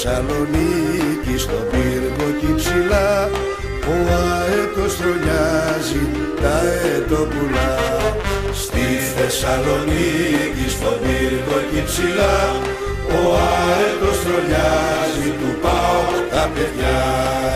Θεσσαλονίκη στον πύργο και ψηλά ο αέτος θρονιάζει τα ετοπουλά Στη Θεσσαλονίκη στον πύργο και ψηλά ο αέτος θρονιάζει του πάω τα παιδιά.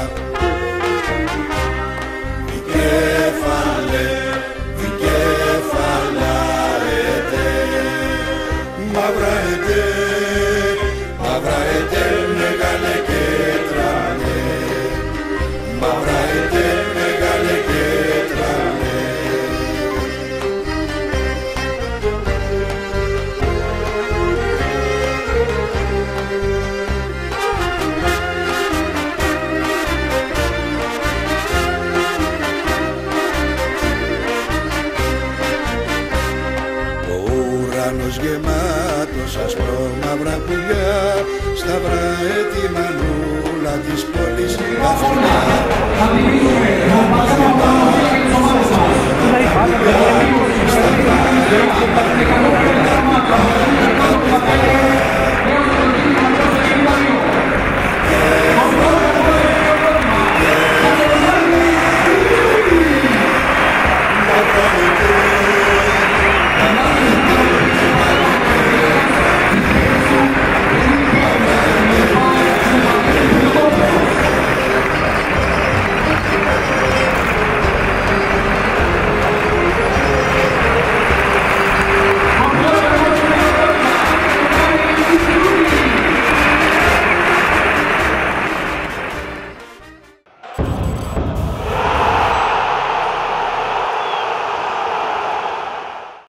Ουρανός γεμάτος ασπρόμαυρα πουλιά Σταυρά έτη μανούλα της πόλης. Καθουλιά